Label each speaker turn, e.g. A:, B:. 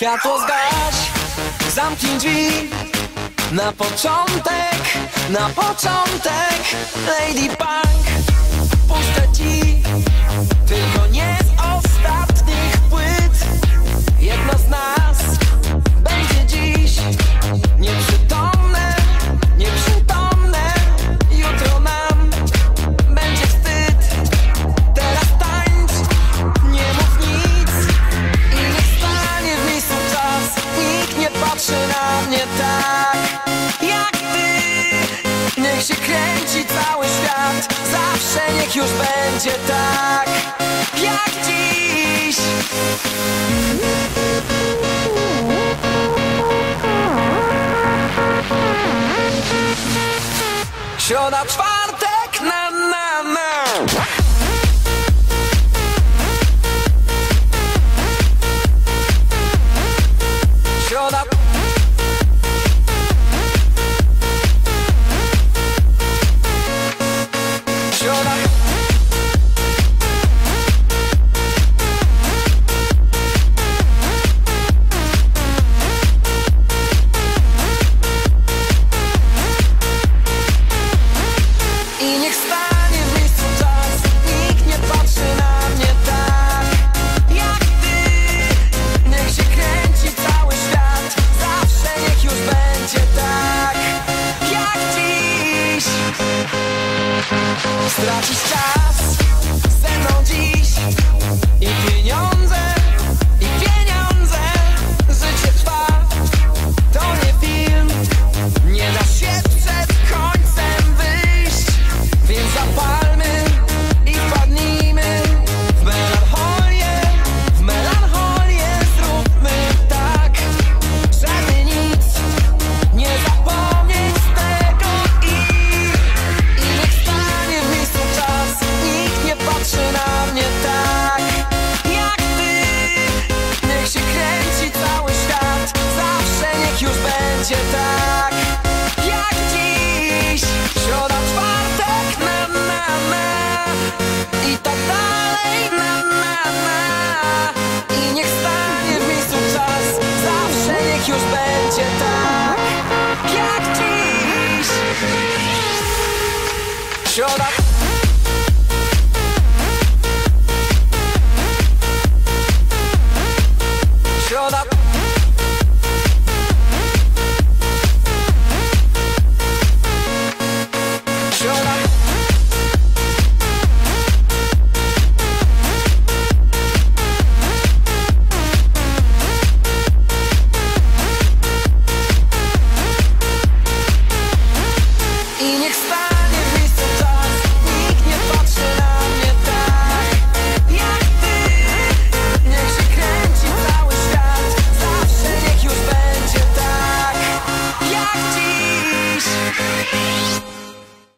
A: Światło zgaś, zamknij drzwi. Na początek, na początek Lady Punk, puszczę ci Tylko nie kręci cały świat. Zawsze niech już będzie tak Jak dziś. Środa trwa. Just stop. już będzie tak jak dziś. Środa.